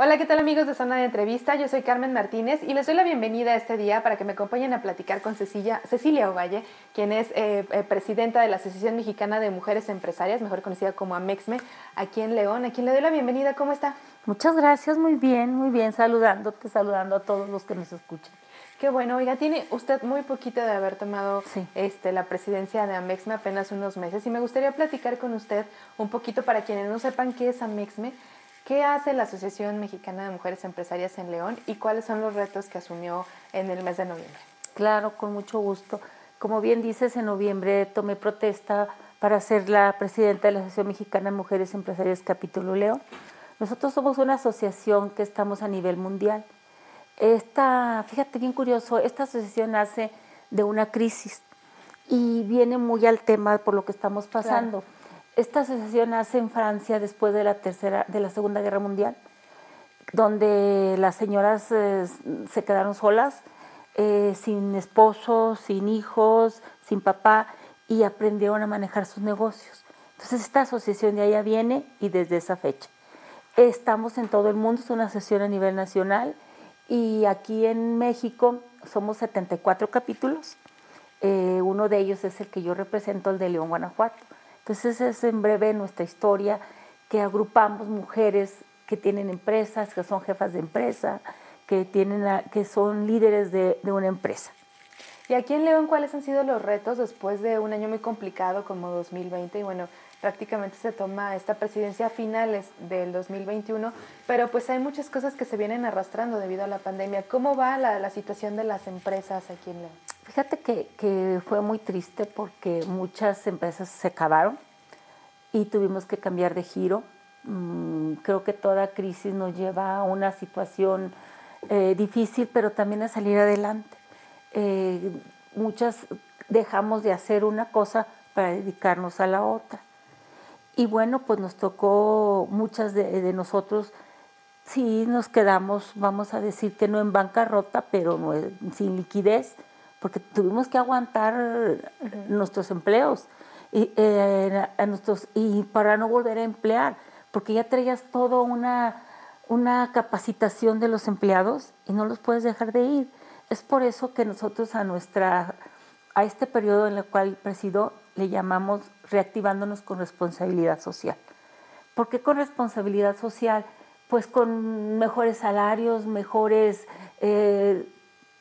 Hola, ¿qué tal amigos de Zona de Entrevista? Yo soy Carmen Martínez y les doy la bienvenida a este día para que me acompañen a platicar con Cecilia, Cecilia Ovalle, quien es eh, eh, presidenta de la Asociación Mexicana de Mujeres Empresarias, mejor conocida como AMEXME, aquí en León, a quien le doy la bienvenida. ¿Cómo está? Muchas gracias, muy bien, muy bien, saludándote, saludando a todos los que nos escuchan. Qué bueno, oiga, tiene usted muy poquito de haber tomado este, la presidencia de Amexme, apenas unos meses, y me gustaría platicar con usted un poquito para quienes no sepan qué es Amexme, qué hace la Asociación Mexicana de Mujeres Empresarias en León y cuáles son los retos que asumió en el mes de noviembre. Claro, con mucho gusto. Como bien dices, en noviembre tomé protesta para ser la presidenta de la Asociación Mexicana de Mujeres Empresarias Capítulo León. Nosotros somos una asociación que estamos a nivel mundial esta, fíjate bien curioso, esta asociación nace de una crisis y viene muy al tema por lo que estamos pasando. Esta asociación nace en Francia después de la tercera, de la Segunda Guerra Mundial, donde las señoras eh, se quedaron solas, eh, sin esposo, sin hijos, sin papá, y aprendieron a manejar sus negocios. Entonces esta asociación de allá viene y desde esa fecha. Estamos en todo el mundo, es una asociación a nivel nacional y aquí en México somos 74 capítulos. Eh, uno de ellos es el que yo represento, el de León, Guanajuato. Entonces es en breve nuestra historia que agrupamos mujeres que tienen empresas, que son jefas de empresa, que, tienen que son líderes de, una empresa. Y aquí en León, ¿cuáles han sido los retos después de un año muy complicado como 2020? Y bueno, prácticamente se toma esta presidencia a finales del 2021, pero pues hay muchas cosas que se vienen arrastrando debido a la pandemia. ¿Cómo va la, situación de las empresas aquí en León? Fíjate que, fue muy triste porque muchas empresas se acabaron y tuvimos que cambiar de giro. Mm, creo que toda crisis nos lleva a una situación eh, difícil, pero también a salir adelante. Eh, muchas dejamos de hacer una cosa para dedicarnos a la otra. Y bueno, pues nos tocó muchas de, nosotros, sí nos quedamos, vamos a decir que no en bancarrota, pero no, sin liquidez, porque tuvimos que aguantar nuestros empleos y, eh, a nuestros, y para no volver a emplear, porque ya traías toda una, una capacitación de los empleados y no los puedes dejar de ir. Es por eso que nosotros a nuestra a este periodo en el cual presido le llamamos reactivándonos con responsabilidad social. ¿Por qué con responsabilidad social? Pues con mejores salarios, mejores eh,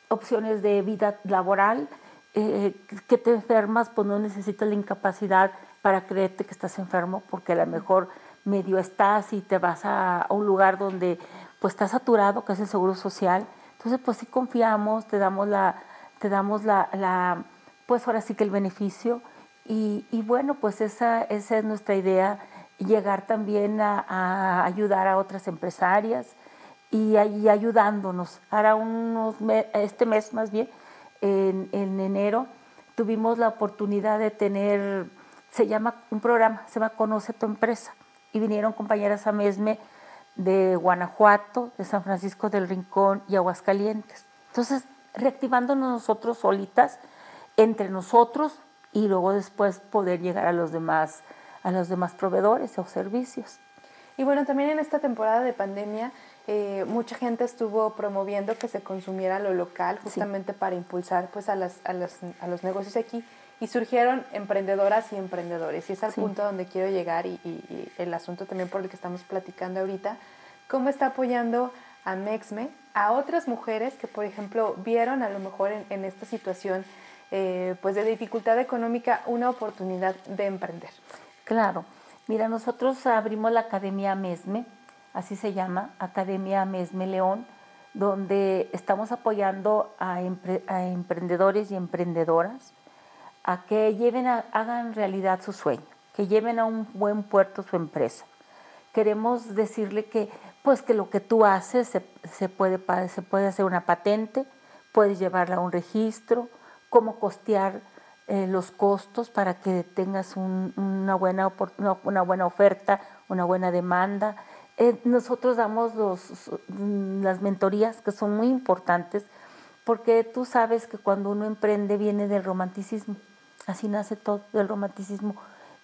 opciones de vida laboral, eh, que te enfermas, pues no necesitas la incapacidad para creerte que estás enfermo, porque a lo mejor medio estás y te vas a, un lugar donde pues está saturado, que es el seguro social. Entonces, pues sí confiamos, te damos la, te damos la pues ahora sí que el beneficio y, bueno, pues esa, esa, es nuestra idea, llegar también a, ayudar a otras empresarias y, ahí ayudándonos. Ahora unos este mes más bien, en, enero, tuvimos la oportunidad de tener, se llama un programa, se llama Conoce tu empresa, y vinieron compañeras a MESME de Guanajuato, de San Francisco del Rincón y Aguascalientes. Entonces, reactivándonos nosotros solitas, entre nosotros, y luego después poder llegar a los demás, a los demás proveedores o servicios. Y bueno, también en esta temporada de pandemia, eh, mucha gente estuvo promoviendo que se consumiera lo local justamente para impulsar pues, a, las, a, los, a los negocios aquí. Y surgieron emprendedoras y emprendedores. Y es al punto donde quiero llegar y, y, el asunto también por el que estamos platicando ahorita, cómo está apoyando a Mexme, a otras mujeres que, por ejemplo, vieron a lo mejor en, en esta situación eh, pues de dificultad económica una oportunidad de emprender. Claro, mira, nosotros abrimos la Academia MESME, así se llama, Academia MESME León, donde estamos apoyando a, emprendedores y emprendedoras a que lleven hagan realidad su sueño, que lleven a un buen puerto su empresa. Queremos decirle que, pues que lo que tú haces se, se puede, se puede hacer una patente, puedes llevarla a un registro, cómo costear eh, los costos para que tengas una, buena, una buena oferta, una buena demanda. Eh, nosotros damos los, las mentorías que son muy importantes porque tú sabes que cuando uno emprende viene del romanticismo, así nace todo del romanticismo,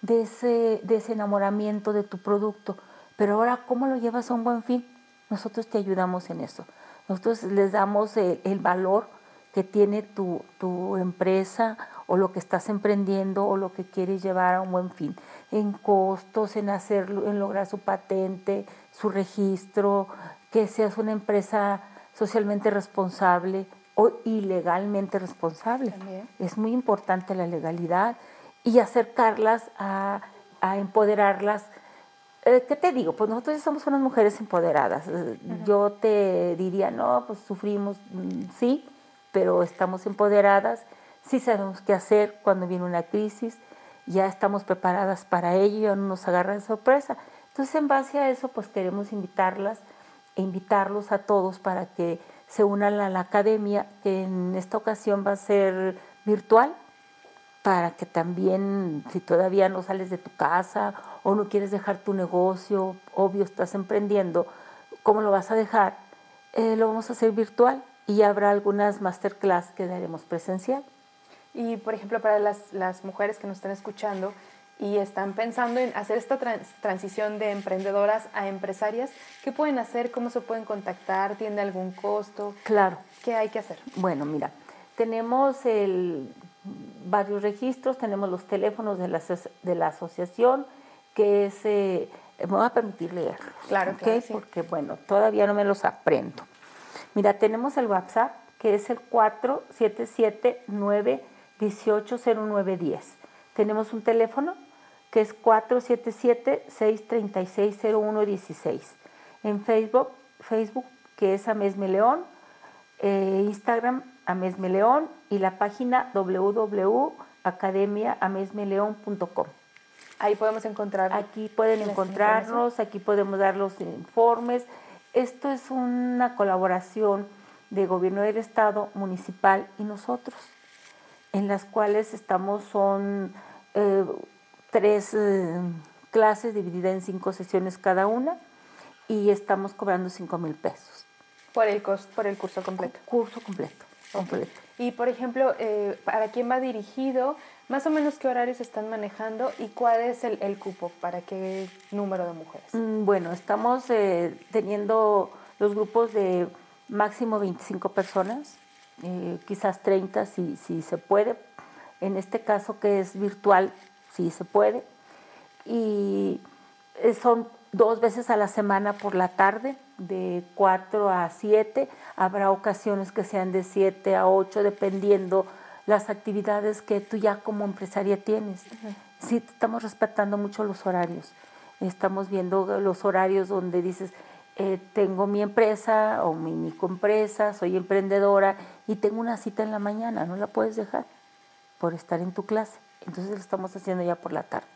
de ese, de ese enamoramiento de tu producto. Pero ahora, ¿cómo lo llevas a un buen fin? nosotros te ayudamos en eso. Nosotros les damos el, valor que tiene tu, tu, empresa o lo que estás emprendiendo o lo que quieres llevar a un buen fin, en costos, en hacerlo, en lograr su patente, su registro, que seas una empresa socialmente responsable o ilegalmente responsable. Es muy importante la legalidad y acercarlas a, a empoderarlas eh, ¿Qué te digo? Pues nosotros somos unas mujeres empoderadas. Eh, yo te diría, no, pues sufrimos, mm, sí, pero estamos empoderadas, sí sabemos qué hacer cuando viene una crisis, ya estamos preparadas para ello, ya no nos agarra de sorpresa. Entonces, en base a eso, pues queremos invitarlas e invitarlos a todos para que se unan a la academia, que en esta ocasión va a ser virtual, para que también, si todavía no sales de tu casa o no quieres dejar tu negocio, obvio estás emprendiendo, ¿cómo lo vas a dejar? Eh, lo vamos a hacer virtual y habrá algunas masterclass que daremos presencial. Y por ejemplo, para las, las mujeres que nos están escuchando y están pensando en hacer esta transición de emprendedoras a empresarias, ¿qué pueden hacer? ¿Cómo se pueden contactar? ¿Tiene algún costo? Claro. ¿Qué hay que hacer? Bueno, mira, tenemos el varios registros, tenemos los teléfonos de la, de la asociación, que es, eh, me voy a permitir leerlos. Claro, que Porque, bueno, todavía no me los aprendo. Mira, tenemos el WhatsApp, que es el 477-918-0910. Tenemos un teléfono, que es 477-636-0116. En Facebook, Facebook, que es Amesme León. Eh, Instagram, Amesme León y la página www.academiaamesmeleon.com. Ahí podemos encontrar. Aquí pueden encontrarnos, aquí podemos dar los informes. Esto es una colaboración de gobierno del estado, municipal y nosotros, en las cuales estamos, son eh, tres eh, clases divididas en cinco sesiones cada una y estamos cobrando cinco mil pesos. Por el, por el curso completo. Curso completo. Y por ejemplo, eh, ¿para quién va dirigido? Más o menos qué horarios están manejando y cuál es el, cupo para qué número de mujeres. Mm, bueno, estamos eh, teniendo los grupos de máximo 25 personas, eh, quizás 30 si, si se puede. En este caso que es virtual, si se puede. Y son dos veces a la semana por la tarde, de 4 a 7. Habrá ocasiones que sean de 7 a 8, dependiendo las actividades que tú ya como empresaria tienes. Sí, estamos respetando mucho los horarios. Estamos viendo los horarios donde dices, eh, tengo mi empresa o mi microempresa, soy emprendedora y tengo una cita en la mañana, no la puedes dejar por estar en tu clase. Entonces lo estamos haciendo ya por la tarde.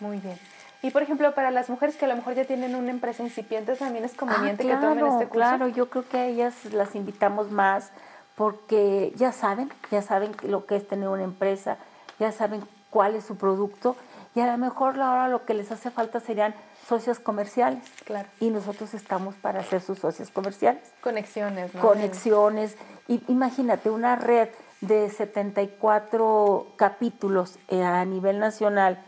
Muy bien. Y por ejemplo, para las mujeres que a lo mejor ya tienen una empresa incipiente, también es conveniente que tomen este curso. Claro, yo creo que a ellas las invitamos más porque ya saben, ya saben lo que es tener una empresa, ya saben cuál es su producto y a lo mejor ahora lo que les hace falta serían socios comerciales. Claro. Y nosotros estamos para ser sus socios comerciales. Conexiones, ¿no? Conexiones. Y imagínate una red de 74 capítulos eh, a nivel nacional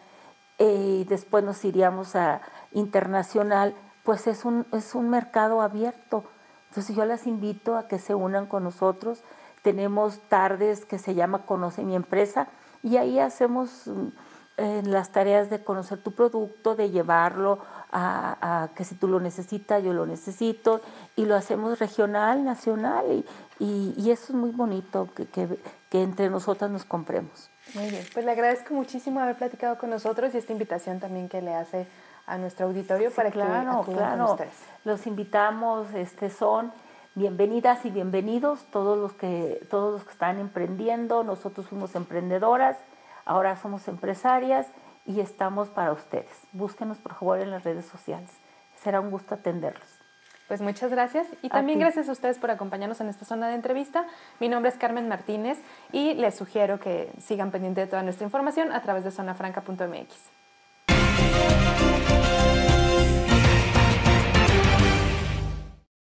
y después nos iríamos a internacional, pues es un, es un mercado abierto. Entonces yo las invito a que se unan con nosotros. Tenemos tardes que se llama Conoce mi empresa y ahí hacemos mm, las tareas de conocer tu producto, de llevarlo a, que si tú lo necesitas, yo lo necesito, y lo hacemos regional, nacional, y, y, eso es muy bonito, que, que, que entre nosotras nos compremos. Muy bien, pues le agradezco muchísimo haber platicado con nosotros y esta invitación también que le hace a nuestro auditorio para que claro, claro. con ustedes. Los invitamos, este son bienvenidas y bienvenidos todos los que todos los que están emprendiendo. Nosotros fuimos emprendedoras, ahora somos empresarias y estamos para ustedes. Búsquenos por favor en las redes sociales. Será un gusto atenderlos. Pues muchas gracias y también gracias a ustedes por acompañarnos en esta zona de entrevista. Mi nombre es Carmen Martínez y les sugiero que sigan pendiente de toda nuestra información a través de zonafranca.mx.